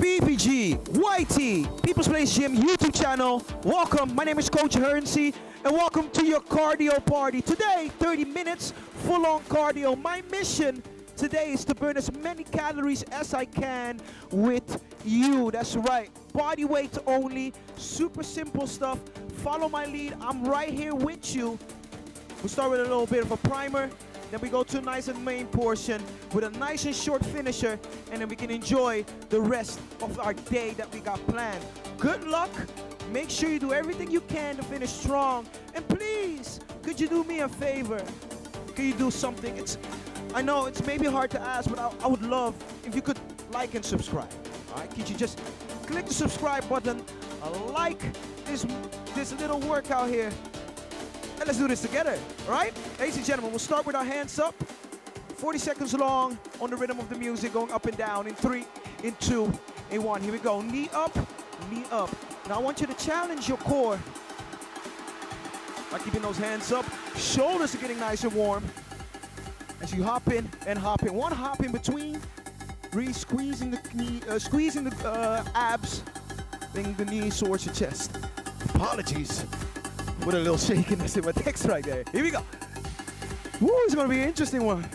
PPG, YT, People's Place Gym YouTube channel. Welcome, my name is Coach Hernsy, and welcome to your cardio party. Today, 30 minutes, full on cardio. My mission today is to burn as many calories as I can with you. That's right, body weight only, super simple stuff. Follow my lead, I'm right here with you. We'll start with a little bit of a primer, then we go to a nice and main portion with a nice and short finisher, and then we can enjoy the rest of our day that we got planned. Good luck. Make sure you do everything you can to finish strong. And please, could you do me a favor? Could you do something? It's, I know it's maybe hard to ask, but I, I would love if you could like and subscribe. All right, could you just click the subscribe button, like this this little workout here, and let's do this together, all right? Ladies and gentlemen, we'll start with our hands up. 40 seconds long on the rhythm of the music, going up and down in three, in two, in one. Here we go. Knee up, knee up. Now I want you to challenge your core by keeping those hands up. Shoulders are getting nice and warm. As you hop in and hop in. One hop in between. Really squeezing the knee, uh, squeezing the uh, abs, bringing the knees towards your chest. Apologies with a little shakiness in my text right there. Here we go. Woo, it's gonna be an interesting one.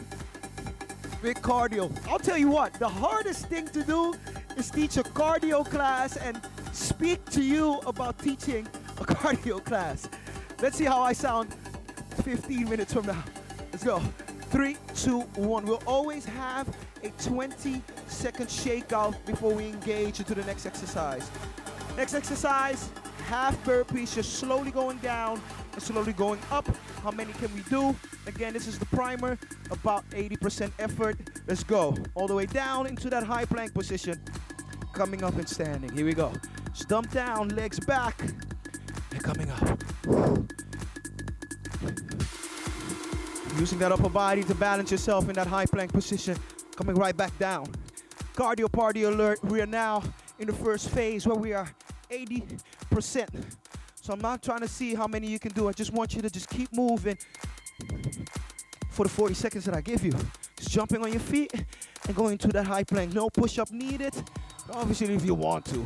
Big cardio. I'll tell you what, the hardest thing to do is teach a cardio class and speak to you about teaching a cardio class. Let's see how I sound 15 minutes from now. Let's go. Three, two, one. We'll always have a 20 second shakeout before we engage into the next exercise. Next exercise, half burpees, just slowly going down and slowly going up. How many can we do? Again, this is the primer, about 80% effort. Let's go. All the way down into that high plank position. Coming up and standing. Here we go. Stump down, legs back, and coming up. Using that upper body to balance yourself in that high plank position. Coming right back down. Cardio party alert. We are now in the first phase where we are 80%. So I'm not trying to see how many you can do. I just want you to just keep moving for the 40 seconds that I give you. Just jumping on your feet and going to that high plank. No push-up needed. Obviously, if you want to,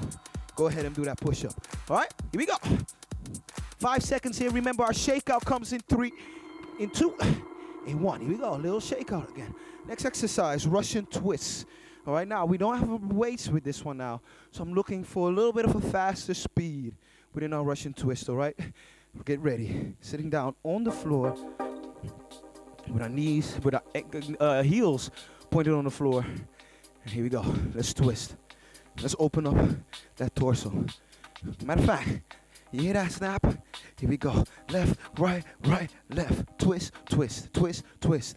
go ahead and do that push-up. All right, here we go. Five seconds here. Remember, our shakeout comes in three, in two, in one. Here we go, a little shakeout again. Next exercise, Russian twists. All right, now we don't have weights with this one now, so I'm looking for a little bit of a faster speed within our Russian twist. All right, get ready. Sitting down on the floor with our knees, with our uh, heels pointed on the floor. And here we go. Let's twist. Let's open up that torso. Matter of fact, you hear that snap? Here we go. Left, right, right, left. Twist, twist, twist, twist.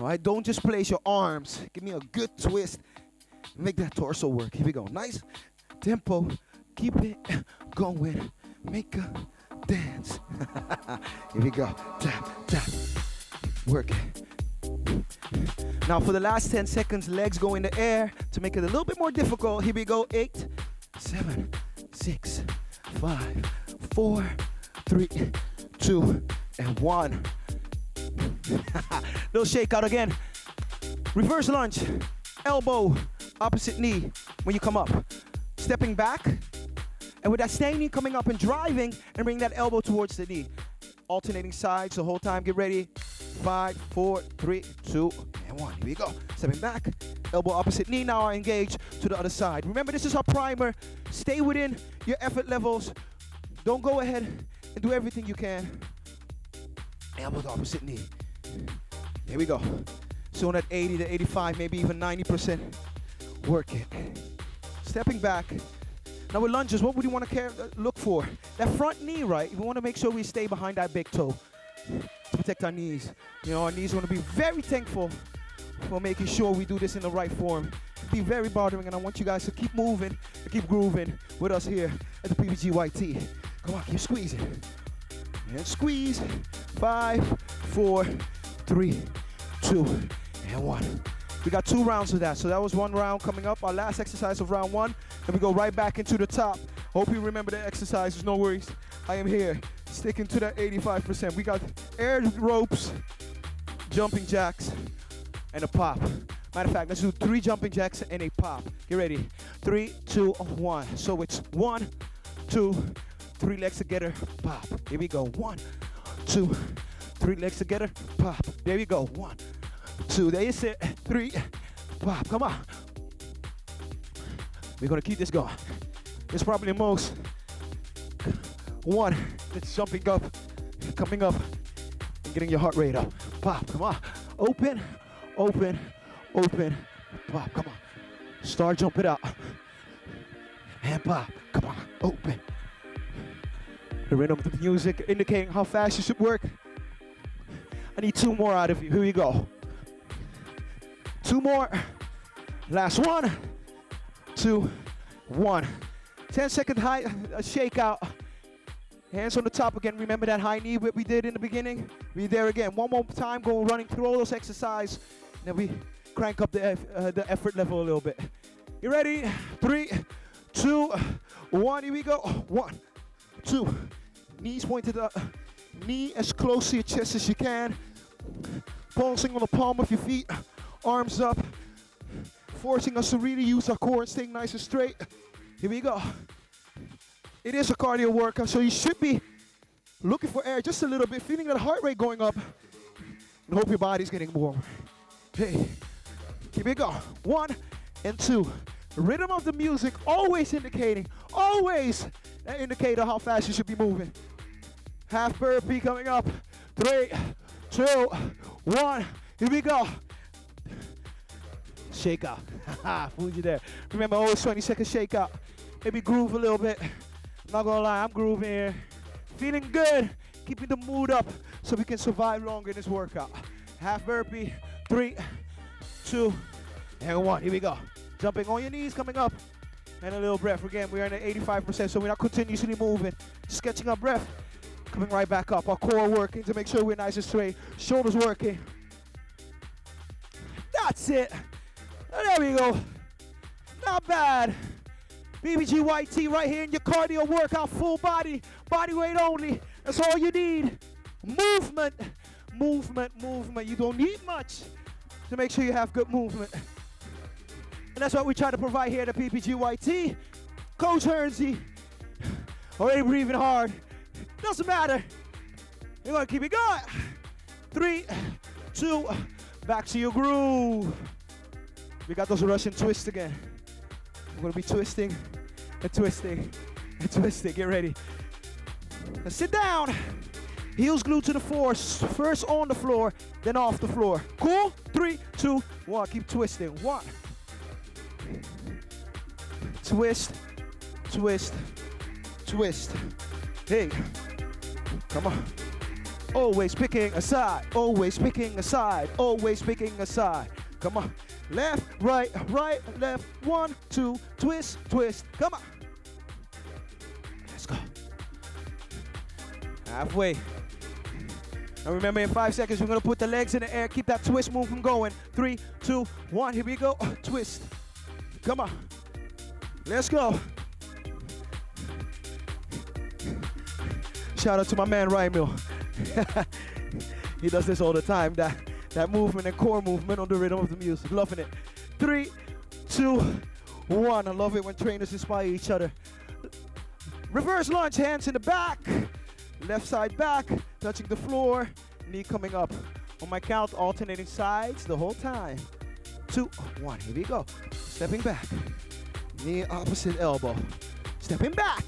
All right, don't just place your arms. Give me a good twist. Make that torso work. Here we go. Nice tempo. Keep it going. Make a dance. Here we go. Tap, tap. Work. Now for the last 10 seconds, legs go in the air to make it a little bit more difficult. Here we go. Eight, seven, six, five, four, three, two, and one. little shake out again. Reverse lunge. Elbow, opposite knee when you come up. Stepping back. And with that same knee coming up and driving and bring that elbow towards the knee. Alternating sides the whole time. Get ready. Five, four, three, two, and one. Here we go. Stepping back. Elbow opposite knee now are engaged to the other side. Remember, this is our primer. Stay within your effort levels. Don't go ahead and do everything you can. Elbow to opposite knee. Here we go. Soon at 80 to 85, maybe even 90%. Work it. Stepping back. Now with lunges, what would you want to care, uh, look for? That front knee, right? We want to make sure we stay behind that big toe to protect our knees. You know, our knees want to be very thankful for making sure we do this in the right form. Be very bothering, and I want you guys to keep moving, keep grooving with us here at the PPGYT. Come on, keep squeezing. And squeeze. Five, four, three, two, and one. We got two rounds of that. So that was one round coming up, our last exercise of round one. And we go right back into the top. Hope you remember the exercises, no worries. I am here, sticking to that 85%. We got air ropes, jumping jacks, and a pop. Matter of fact, let's do three jumping jacks and a pop. Get ready. Three, two, one. So it's one, two, three legs together, pop. Here we go. One, two, three legs together, pop. There we go. One, two. There you sit. Three, pop. Come on. We're gonna keep this going. It's probably the most. One, it's jumping up, coming up, and getting your heart rate up. Pop, come on. Open, open, open, pop, come on. Start jumping out. And pop, come on, open. The rhythm of the music indicating how fast you should work. I need two more out of you. Here we go. Two more. Last one, two, one. 10 second high uh, shake out. Hands on the top again. Remember that high knee what we did in the beginning? Be there again. One more time. Go running through all those exercise. Then we crank up the uh, the effort level a little bit. You ready? Three, two, one. Here we go. One, two. Knees pointed up. Knee as close to your chest as you can. Pulsing on the palm of your feet. Arms up. Forcing us to really use our core and staying nice and straight. Here we go. It is a cardio workout, so you should be looking for air just a little bit, feeling that heart rate going up, and hope your body's getting warm. Hey, here we go. One and two. Rhythm of the music always indicating, always an indicator how fast you should be moving. Half burpee coming up. Three, two, one. Here we go. Shake out. Fooled you there. Remember, always 20 second shake out. Maybe groove a little bit. Not gonna lie, I'm grooving here. Feeling good, keeping the mood up so we can survive longer in this workout. Half burpee, three, two, and one. Here we go. Jumping on your knees, coming up. And a little breath. Again, we're in at 85%, so we're not continuously moving. Just catching our breath. Coming right back up. Our core working to make sure we're nice and straight. Shoulders working. That's it. There we go. Not bad. PPGYT right here in your cardio workout, full body, body weight only. That's all you need. Movement, movement, movement. You don't need much to make sure you have good movement. And that's what we try to provide here at the PPG YT. Coach Hernsy, already breathing hard. Doesn't matter. You're gonna keep it going. Three, two, back to your groove. We got those Russian twists again. We're gonna be twisting and twisting and twisting. Get ready. Now sit down. Heels glued to the floor. First on the floor, then off the floor. Cool? Three, two, one. Keep twisting. One. Twist, twist, twist. Hey, come on. Always picking a side. Always picking a side. Always picking a side. Come on. Left, right, right, left. One, two, twist, twist. Come on. Let's go. Halfway. And remember, in five seconds, we're gonna put the legs in the air. Keep that twist movement going. Three, two, one. Here we go. Oh, twist. Come on. Let's go. Shout out to my man Rymil. he does this all the time. That that movement and core movement on the rhythm of the music. Loving it. Three, two, one. I love it when trainers inspire each other. Reverse lunge, hands in the back. Left side back, touching the floor. Knee coming up. On my count, alternating sides the whole time. Two, one. Here we go. Stepping back. Knee opposite elbow. Stepping back.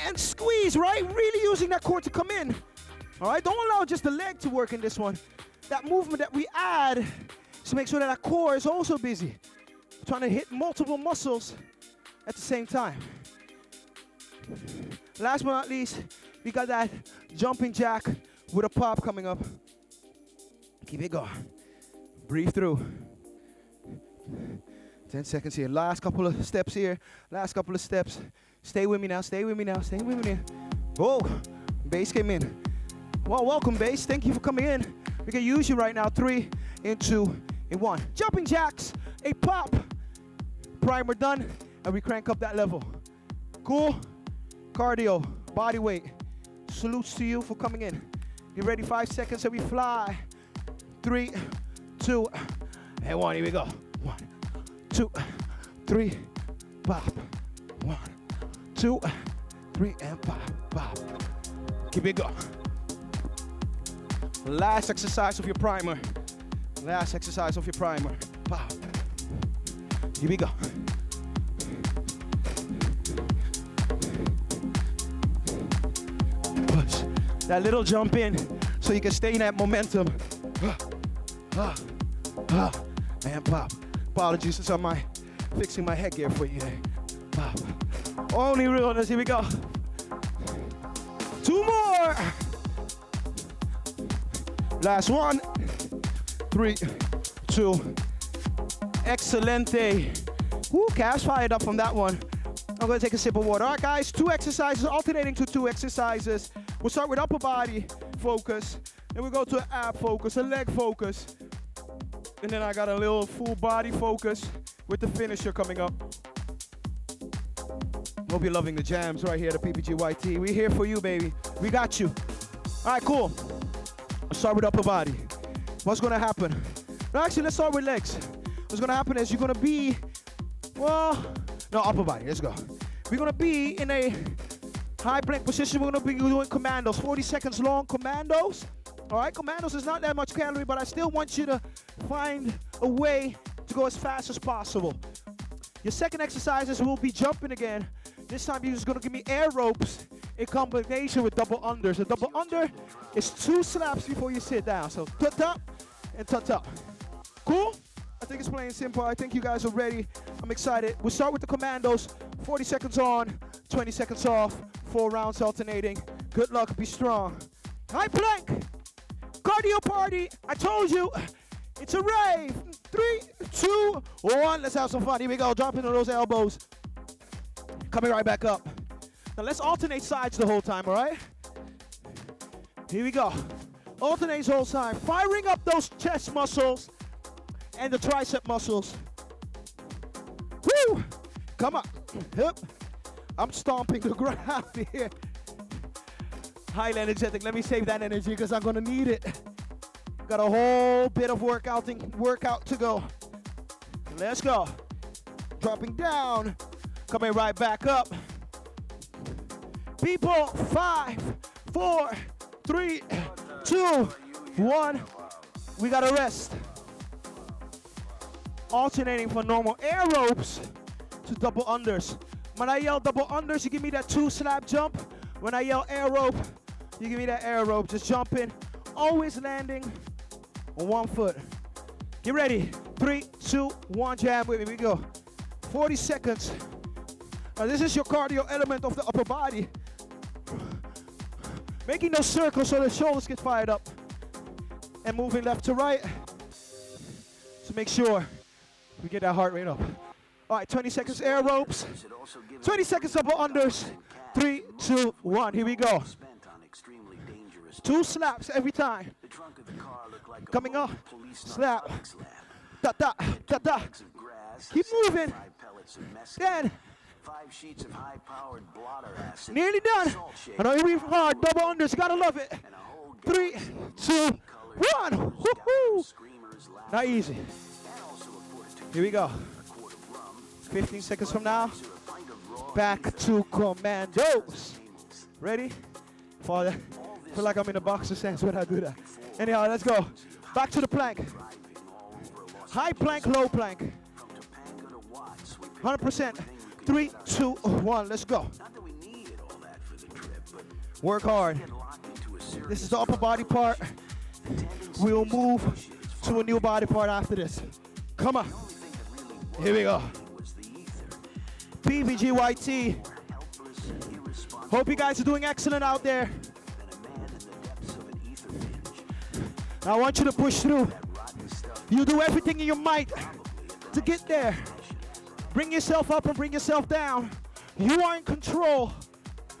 And squeeze, right? Really using that core to come in. All right, don't allow just the leg to work in this one that movement that we add to make sure that our core is also busy. Trying to hit multiple muscles at the same time. Last but not least, we got that jumping jack with a pop coming up. Keep it going. Breathe through. 10 seconds here. Last couple of steps here. Last couple of steps. Stay with me now. Stay with me now. Stay with me now. Whoa. Bass came in. Well, welcome, bass. Thank you for coming in. We can use you right now. Three, in two, in one. Jumping jacks, a pop. Primer done, and we crank up that level. Cool? Cardio, body weight. Salutes to you for coming in. You ready? Five seconds and we fly. Three, two, and one. Here we go. One, two, three, pop. One, two, three, and pop, pop. Keep it going. Last exercise of your primer. Last exercise of your primer. Pop. Here we go. Push. That little jump in so you can stay in that momentum. And pop. Apologies since I'm my, fixing my headgear for you. Pop. Only realness, here we go. Two more. Last one. Three, two. Excelente. Woo, cash fired up from that one. I'm gonna take a sip of water. All right, guys, two exercises, alternating to two exercises. We'll start with upper body focus, then we go to ab focus, a leg focus, and then I got a little full body focus with the finisher coming up. Hope you're loving the jams right here, the PPGYT. We here for you, baby. We got you. All right, cool. Start with upper body. What's gonna happen? No, actually, let's start with legs. What's gonna happen is you're gonna be, well, no, upper body. Let's go. We're gonna be in a high plank position. We're gonna be doing commandos, 40 seconds long commandos. All right, commandos is not that much calorie, but I still want you to find a way to go as fast as possible. Your second exercises will be jumping again. This time you're just gonna give me air ropes in combination with double unders. A double under is two slaps before you sit down. So tut tut and tut tut. Cool? I think it's plain simple. I think you guys are ready. I'm excited. We'll start with the commandos. 40 seconds on, 20 seconds off, four rounds alternating. Good luck, be strong. High plank, cardio party. I told you, it's a rave. Three, two, one. Let's have some fun. Here we go. Drop into those elbows. Coming right back up. Now let's alternate sides the whole time, all right? Here we go. Alternate whole time. Firing up those chest muscles and the tricep muscles. Woo! Come on. I'm stomping the ground here. Highly energetic. Let me save that energy because I'm gonna need it. Got a whole bit of workouting workout to go. Let's go. Dropping down. Coming right back up. People, five, four, three, two, one. We gotta rest alternating from normal air ropes to double unders. When I yell double unders, you give me that two slap jump. When I yell air rope, you give me that air rope. Just jumping, always landing on one foot. Get ready. Three, two, one, jab with me. We go. 40 seconds. Now this is your cardio element of the upper body. Making those circles so the shoulders get fired up. And moving left to right. So make sure we get that heart rate up. All right, 20 seconds air ropes. 20 seconds double unders. Three, two, one. Here we go. Two slaps every time. Coming up. Slap. Da da da da. Keep moving. Then. Nearly done. I know you hard. Double unders. Gotta love it. Three, two, one. Woohoo! Not easy. Here we go. 15 seconds from now, back to commandos. Ready? Father, feel like I'm in a boxer sense when I do that. Anyhow, let's go. Back to the plank. High plank, low plank. 100%. Three, two, one. Let's go. Work hard. This is the upper body part. We'll move to a new body part after this. Come on. Here we go. PPGYT. Hope you guys are doing excellent out there. I want you to push through. You do everything in your might to get there. Bring yourself up and bring yourself down. You are in control.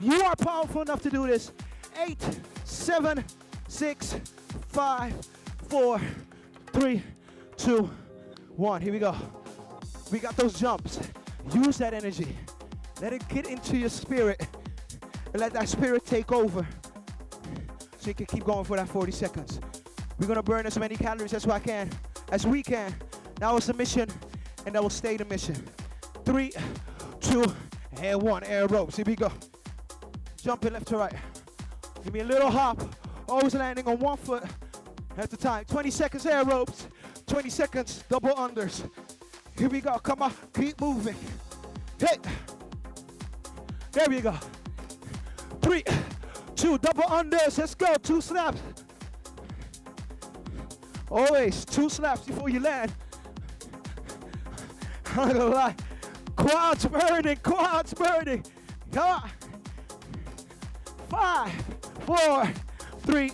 You are powerful enough to do this. Eight, seven, six, five, four, three, two, one. Here we go. We got those jumps. Use that energy. Let it get into your spirit. And let that spirit take over. So you can keep going for that 40 seconds. We're gonna burn as many calories as I can, as we can. That was the mission, and that will stay the mission. Three, two, and one. Air ropes. Here we go. Jumping left to right. Give me a little hop. Always landing on one foot at a time. 20 seconds air ropes. 20 seconds double unders. Here we go. Come on. Keep moving. Hey. There we go. Three, two, double unders. Let's go. Two slaps. Always two slaps before you land. I'm not gonna lie. Quads burning, quads burning. Come on. Five, four, three,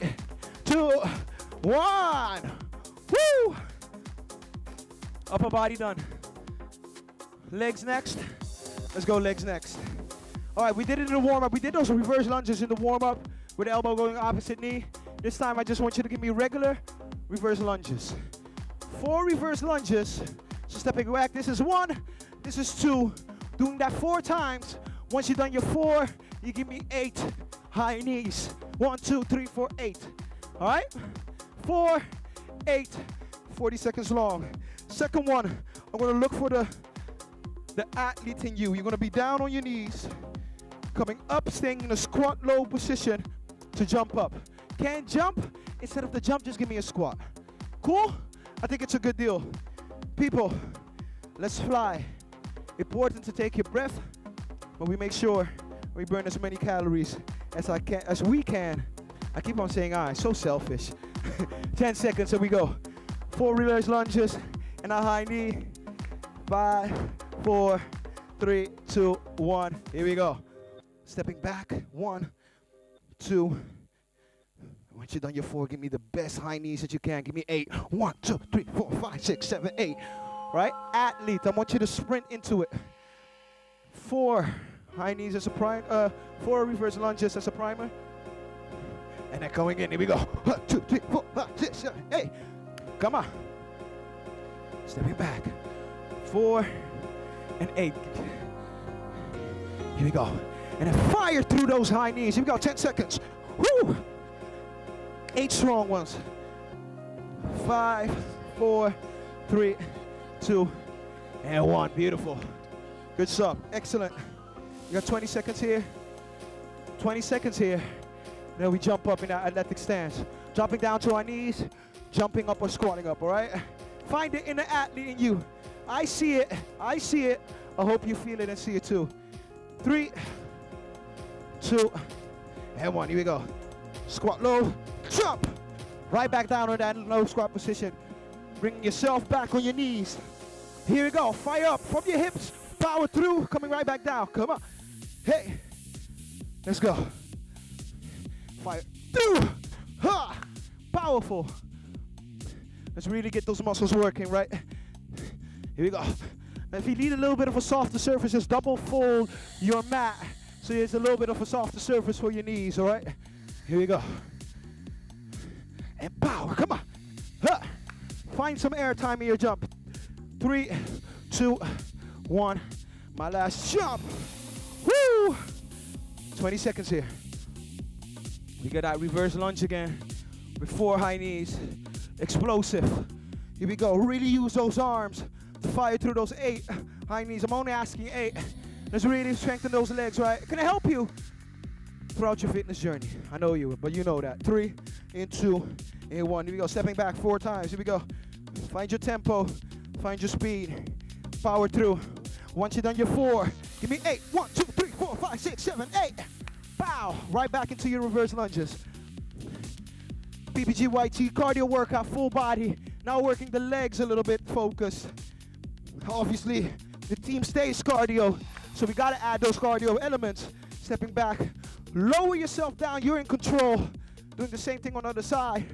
two, one. Woo! Upper body done. Legs next. Let's go legs next. All right, we did it in the warm up. We did those reverse lunges in the warm up with the elbow going opposite knee. This time I just want you to give me regular reverse lunges. Four reverse lunges. So stepping back. This is one. This is two. Doing that four times. Once you've done your four, you give me eight high knees. One, two, three, four, eight. All right? Four, eight, 40 seconds long. Second one, I'm gonna look for the, the athlete in you. You're gonna be down on your knees, coming up, staying in a squat low position to jump up. Can't jump? Instead of the jump, just give me a squat. Cool? I think it's a good deal. People, let's fly. Important to take your breath, but we make sure we burn as many calories as I can as we can. I keep on saying ah, I, so selfish. 10 seconds, here we go. Four reverse lunges and a high knee. Five, four, three, two, one. Here we go. Stepping back. One, two. Once you've done your four, give me the best high knees that you can. Give me eight. One, two, three, four, five, six, seven, eight. Right? Athlete, I want you to sprint into it. Four high knees as a prime, uh, four reverse lunges as a primer. And then going in, here we go. One, two, three, four, five, six, seven, eight. Come on. Stepping back. Four and eight. Here we go. And then fire through those high knees. Here we go, 10 seconds. Woo! Eight strong ones. Five, four, three, two, and one. Beautiful. Good job. Excellent. You got 20 seconds here. 20 seconds here. Then we jump up in our athletic stance. Dropping down to our knees, jumping up or squatting up, all right? Find the inner athlete in you. I see it. I see it. I hope you feel it and see it too. Three, two, and one. Here we go. Squat low, jump. Right back down on that low squat position. Bring yourself back on your knees. Here we go. Fire up from your hips. Power through. Coming right back down. Come on. Hey. Let's go. Fire through. Ha. Powerful. Let's really get those muscles working, right? Here we go. If you need a little bit of a softer surface, just double fold your mat so there's a little bit of a softer surface for your knees, all right? Here we go. And power, come on. Find some air time in your jump. Three, two, one. My last jump. Woo! 20 seconds here. We got that reverse lunge again with four high knees. Explosive. Here we go. Really use those arms to fire through those eight high knees. I'm only asking eight. Let's really strengthen those legs, right? Can I help you throughout your fitness journey? I know you, but you know that. Three, in two, in one. Here we go. Stepping back four times. Here we go. Find your tempo. Find your speed. Power through. Once you've done your four, give me eight. One, two, three, four, five, six, seven, eight. Bow. Right back into your reverse lunges. PPG YT cardio workout, full body. Now working the legs a little bit, focus. Obviously, the team stays cardio, so we gotta add those cardio elements. Stepping back, lower yourself down, you're in control. Doing the same thing on the other side.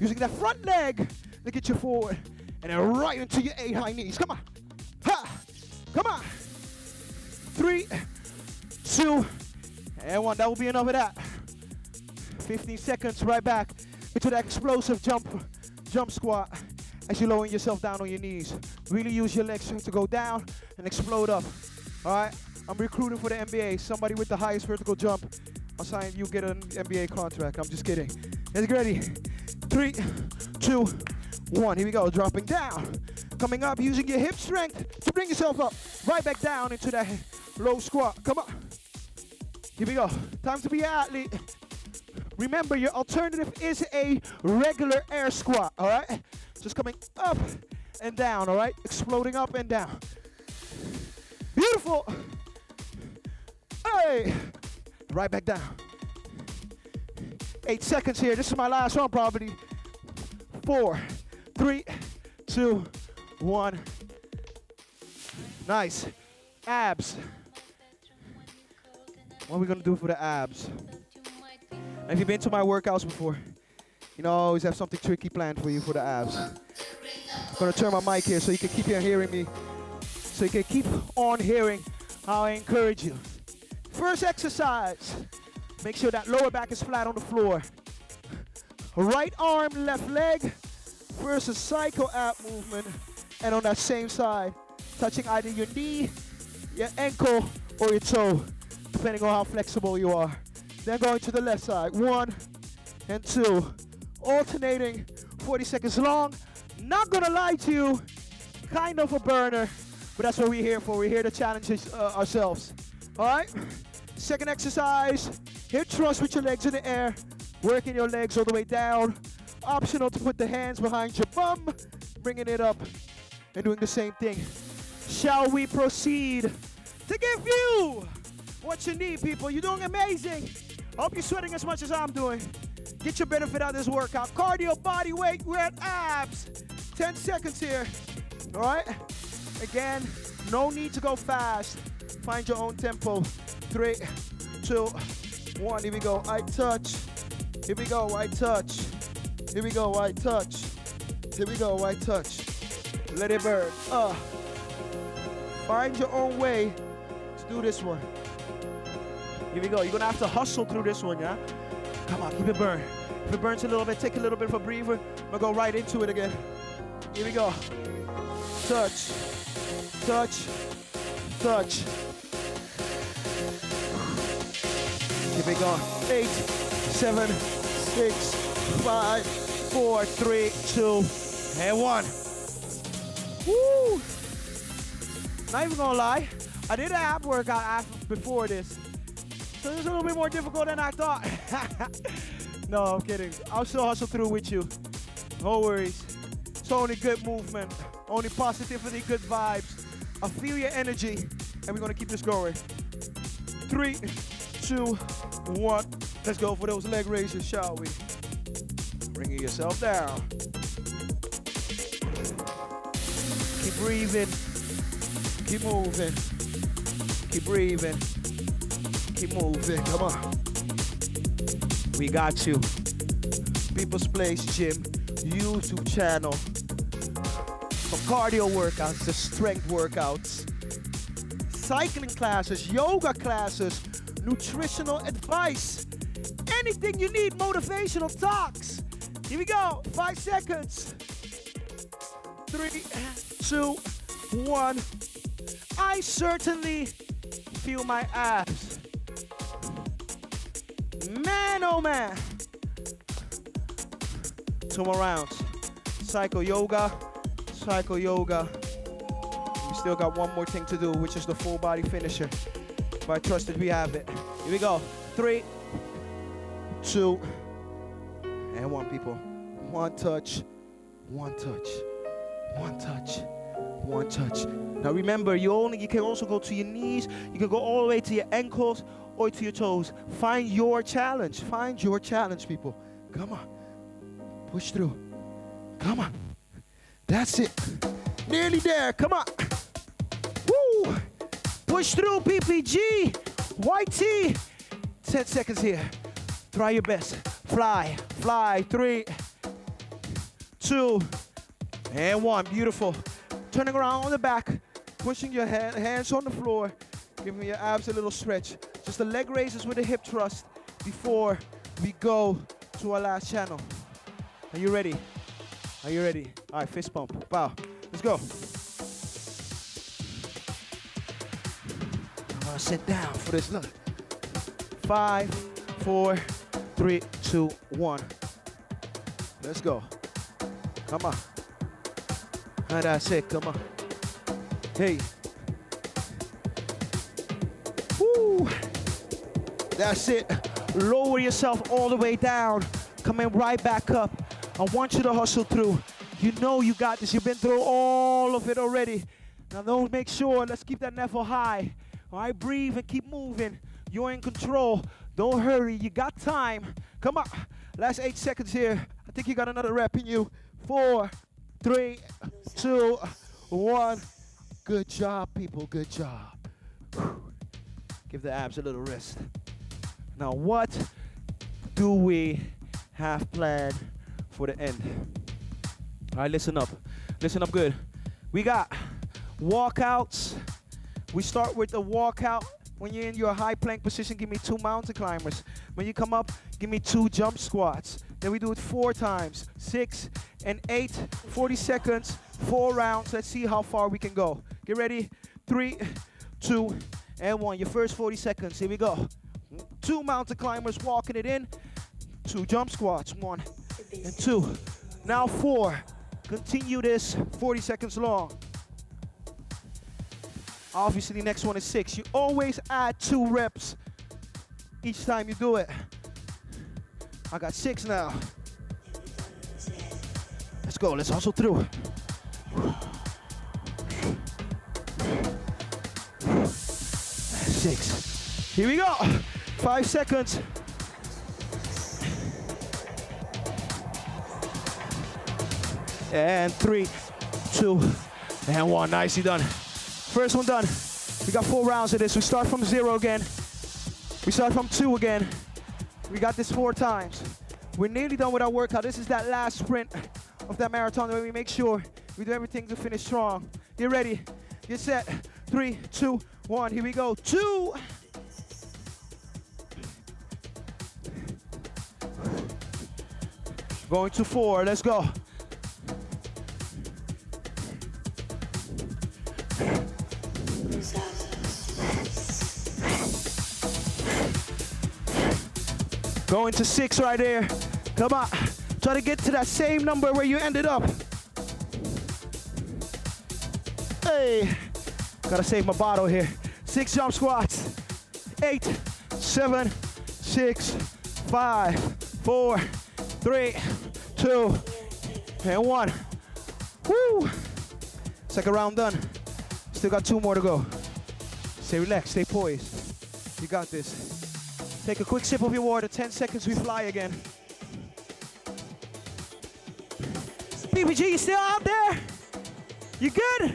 Using that front leg to at you forward. And then right into your eight high knees. Come on. Ha! Come on. Three, two, and one. That will be enough of that. 15 seconds right back into that explosive jump, jump squat as you lower yourself down on your knees. Really use your legs to go down and explode up. All right, I'm recruiting for the NBA. Somebody with the highest vertical jump, I'll sign you get an NBA contract. I'm just kidding. Let's get ready. Three, two, one. Here we go, dropping down. Coming up, using your hip strength to bring yourself up. Right back down into that low squat. Come on. Here we go. Time to be an athlete. Remember, your alternative is a regular air squat, all right? Just coming up and down, all right? Exploding up and down. Beautiful. Hey. Right back down. Eight seconds here. This is my last one, probably. Four, three, two, one. Nice. Abs. What are we gonna do for the abs? Have you been to my workouts before? You know, I always have something tricky planned for you for the abs. I'm gonna turn my mic here so you can keep hearing me. So you can keep on hearing how I encourage you. First exercise. Make sure that lower back is flat on the floor. Right arm, left leg versus cycle ab movement. And on that same side, touching either your knee, your ankle, or your toe, depending on how flexible you are. Then going to the left side, one and two. Alternating 40 seconds long. Not gonna lie to you, kind of a burner, but that's what we're here for. We're here to challenge uh, ourselves. All right? Second exercise, hip thrust with your legs in the air, working your legs all the way down. Optional to put the hands behind your bum, bringing it up and doing the same thing. Shall we proceed to give you what you need, people? You're doing amazing. Hope you're sweating as much as I'm doing. Get your benefit out of this workout. Cardio, body weight, at abs. 10 seconds here. All right? Again, no need to go fast. Find your own tempo. Three, two, one. Here we go. I touch. Here we go. I touch. Here we go. white touch. Here we go. white touch. Let it burn. Uh. Find your own way to do this one. Here we go. You're gonna have to hustle through this one, yeah? Come on, keep it burn. If it burns a little bit, take a little bit of a breather. I'm gonna go right into it again. Here we go. Touch, touch, touch. Keep it going. Eight, seven, six, five, four, three, two, and one. Woo! Not even gonna lie, I did an ab workout after, before this. So it's a little bit more difficult than I thought. no, I'm kidding. I'll still hustle through with you. No worries. It's only good movement, only positivity, good vibes. I feel your energy, and we're gonna keep this going. Three, two, one. Let's go for those leg raises, shall we? Bringing yourself down. Keep breathing. Keep moving. Keep breathing. Keep moving. Come on. We got you. People's Place Gym YouTube channel. From cardio workouts to strength workouts, cycling classes, yoga classes, nutritional advice, anything you need, motivational talks. Here we go. Five seconds. Three, two, one. I certainly feel my abs. Man, oh man. Two more rounds. Cycle yoga, cycle yoga. We still got one more thing to do, which is the full body finisher. But I trust that we have it. Here we go. Three, two, and one, people. One touch, one touch, one touch, one touch. Now remember, you only you can also go to your knees. You can go all the way to your ankles or to your toes. Find your challenge. Find your challenge, people. Come on. Push through. Come on. That's it. Nearly there. Come on. Woo! Push through, PPG. YT. 10 seconds here. Try your best. Fly, fly. Three, two, and one. Beautiful. Turning around on the back, pushing your hand, hands on the floor, giving your abs a little stretch. Just the leg raises with a hip thrust before we go to our last channel. Are you ready? Are you ready? All right, fist pump. Bow. Let's go. I'm gonna sit down for this. Look. Five, four, three, two, one. Let's go. Come on. And that's it. Come on. Hey. Woo. That's it. Lower yourself all the way down. Coming right back up. I want you to hustle through. You know you got this. You've been through all of it already. Now don't make sure. Let's keep that level high. All right, breathe and keep moving. You're in control. Don't hurry. You got time. Come on. Last eight seconds here. I think you got another rep in you. Four, three, two, one. Good job, people. Good job. Give the abs a little rest. Now, what do we have planned for the end? All right, listen up. Listen up good. We got walkouts. We start with the walkout. When you're in your high plank position, give me two mountain climbers. When you come up, give me two jump squats. Then we do it four times, six and eight, 40 seconds, four rounds. Let's see how far we can go. Get ready. Three, two, and one. Your first 40 seconds. Here we go. Two mountain climbers walking it in. Two jump squats. One and two. Now four. Continue this 40 seconds long. Obviously, the next one is six. You always add two reps each time you do it. I got six now. Let's go. Let's hustle through. Six. Here we go. Five seconds. And three, two, and one. Nicely done. First one done. We got four rounds of this. We start from zero again. We start from two again. We got this four times. We're nearly done with our workout. This is that last sprint of that marathon where we make sure we do everything to finish strong. Get ready. Get set. Three, two, one. Here we go. Two. Going to four. Let's go. Going to six right there. Come on. Try to get to that same number where you ended up. Hey. Gotta save my bottle here. Six jump squats. Eight, seven, six, five, four, three, two, and one. Woo! Second round done. Still got two more to go. Stay relaxed, stay poised. You got this. Take a quick sip of your water. 10 seconds, we fly again. PPG, you still out there? You good?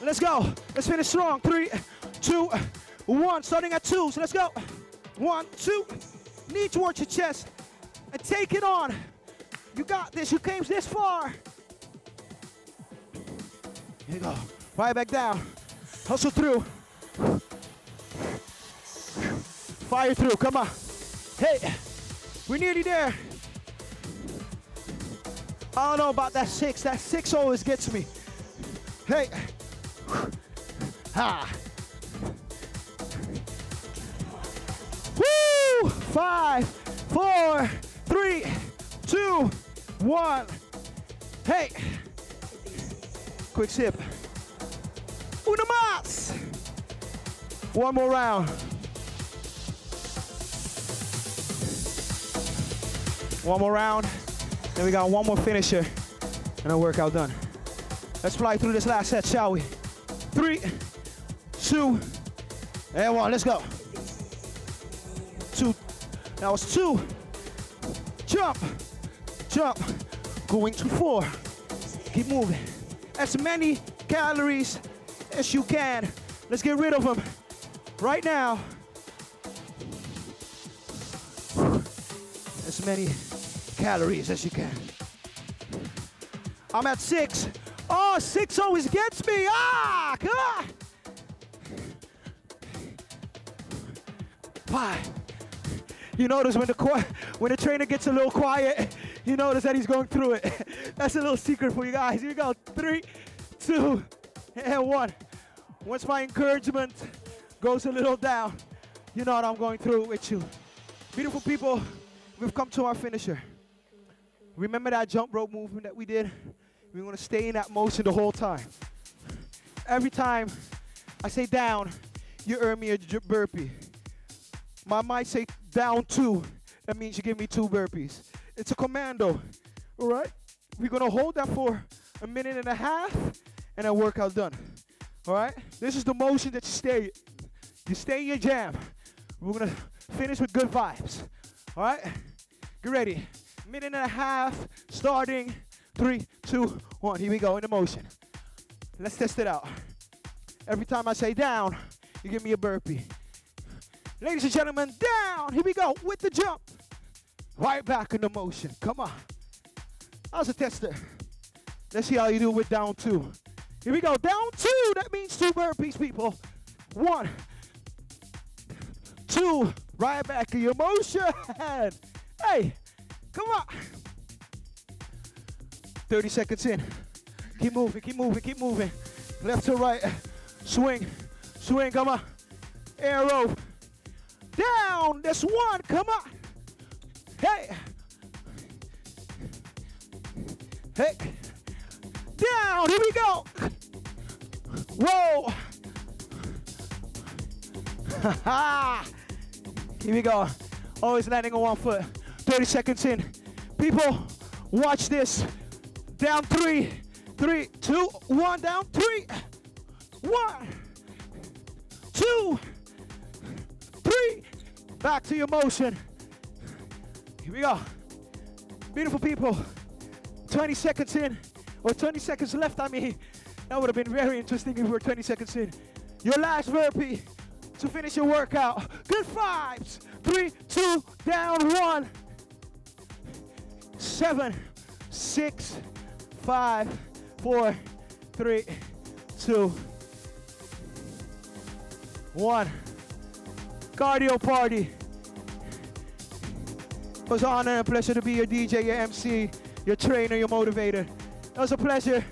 Let's go. Let's finish strong. Three, two, one. Starting at two. So let's go. One, two. Knee towards your chest. And take it on. You got this. You came this far. Here you go. Right back down. Hustle through. Fire through, come on. Hey, we're nearly there. I don't know about that six. That six always gets me. Hey. Ha. Woo! Five, four, three, two, one. Hey. Quick sip. Una más. One more round. One more round. Then we got one more finisher and a workout done. Let's fly through this last set, shall we? Three, two, and one. Let's go. Two. That was two. Jump, jump. Going to four. Keep moving. As many calories as you can. Let's get rid of them right now. As many calories as you can. I'm at six. Oh, six always gets me. Ah, come on. Five. You notice when the when the trainer gets a little quiet, you notice that he's going through it. That's a little secret for you guys. Here we go. Three, two, and one. Once my encouragement goes a little down, you know what I'm going through with you. Beautiful people, we've come to our finisher. Remember that jump rope movement that we did? We're gonna stay in that motion the whole time. Every time I say down, you earn me a burpee. My might say down two, that means you give me two burpees. It's a commando, all right? We're gonna hold that for a minute and a half, and then workout done. All right? This is the motion that you stay. You stay in your jam. We're gonna finish with good vibes. All right? Get ready. Minute and a half, starting. Three, two, one. Here we go in the motion. Let's test it out. Every time I say down, you give me a burpee. Ladies and gentlemen, down. Here we go with the jump. Right back in the motion. Come on. How's a tester? Let's see how you do with down two. Here we go. Down two. That means two burpees, people. One, two. Right back in your motion. Hey, come on. 30 seconds in. Keep moving, keep moving, keep moving. Left to right. Swing, swing, come on. Arrow. Down. That's one. Come on. Hey. Hey. Down. Here we go. Whoa. Ha ha. Here we go. Always landing on one foot. 30 seconds in. People, watch this. Down three, three, two, one, down three. One, two, three. Back to your motion. Here we go. Beautiful people. 20 seconds in, or 20 seconds left, I mean. That would have been very interesting if we were 20 seconds in. Your last burpee to finish your workout. Good vibes. Three, two, down, one. Seven, six, five, four, three, two, one. Cardio party. It was an honor and a pleasure to be your DJ, your MC, your trainer, your motivator. It was a pleasure.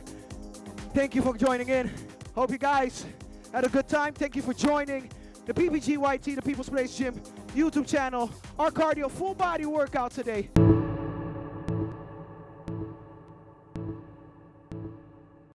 Thank you for joining in. Hope you guys had a good time. Thank you for joining the PPGYT, the People's Place Gym YouTube channel, our cardio full body workout today.